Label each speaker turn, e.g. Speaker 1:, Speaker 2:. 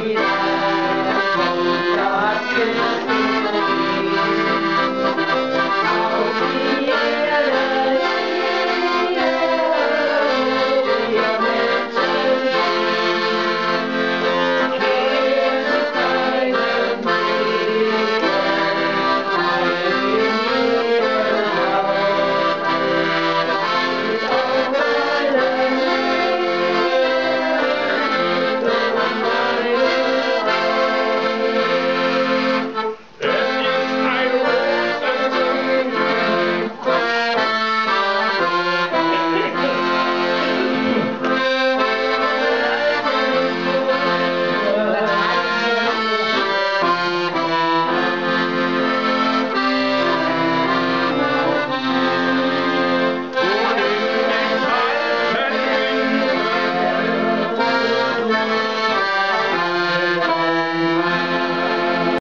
Speaker 1: 来，